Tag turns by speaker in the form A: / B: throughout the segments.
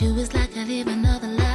A: you, it's like I live another life.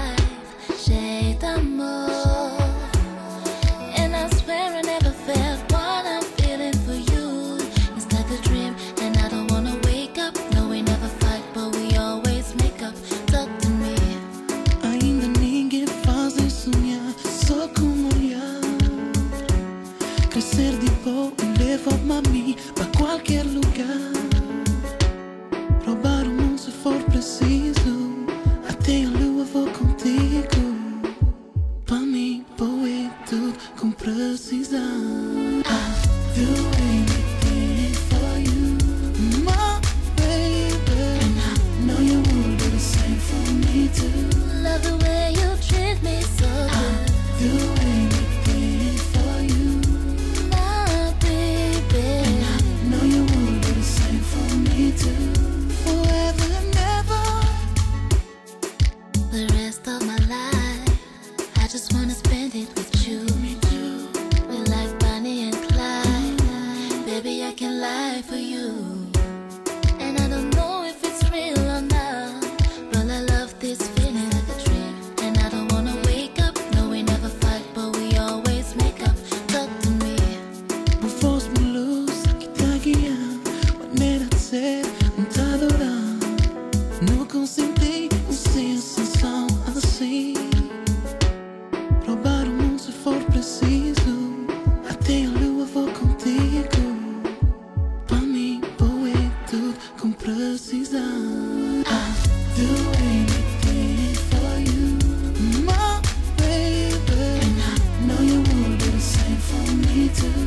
A: to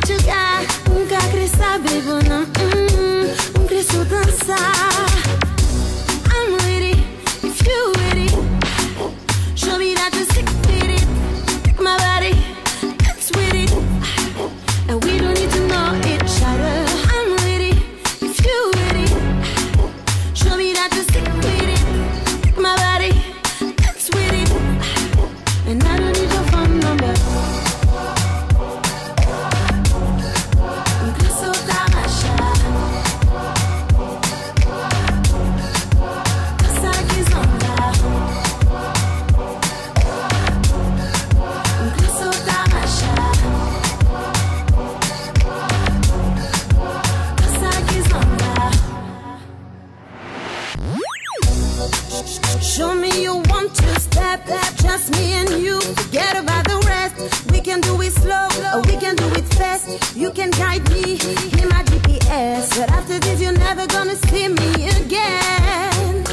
B: Show me you want to step, just me and you. Forget about the rest. We can do it slow, or we can do it fast. You can guide me, hear my GPS. But after this, you're never gonna see me again.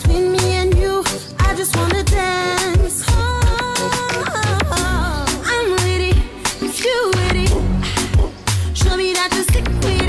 B: Between me and you, I just wanna dance. Oh, I'm ready, if you with it. Show me that you're sick with it.